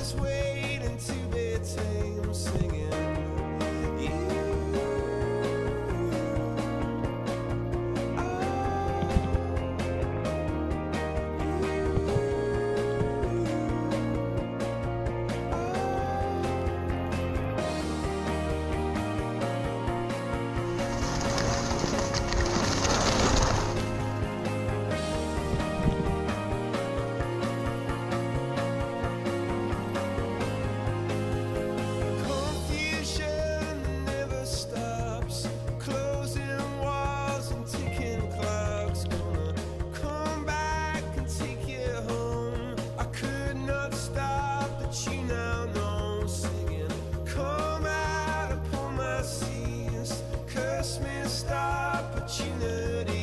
this way. missed opportunity.